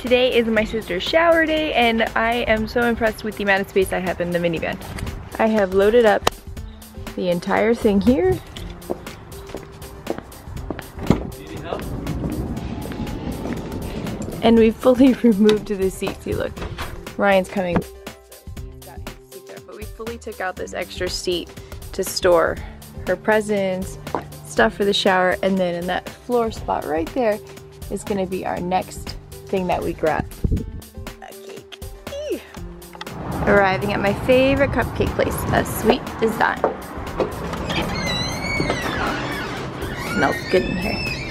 Today is my sister's shower day and I am so impressed with the amount of space I have in the minivan. I have loaded up the entire thing here. And we fully removed the seat. See, look, Ryan's coming. But we fully took out this extra seat to store her presents, stuff for the shower, and then in that floor spot right there is gonna be our next thing that we grab. A cake. Eee. Arriving at my favorite cupcake place, A Sweet Design. Smells good in here.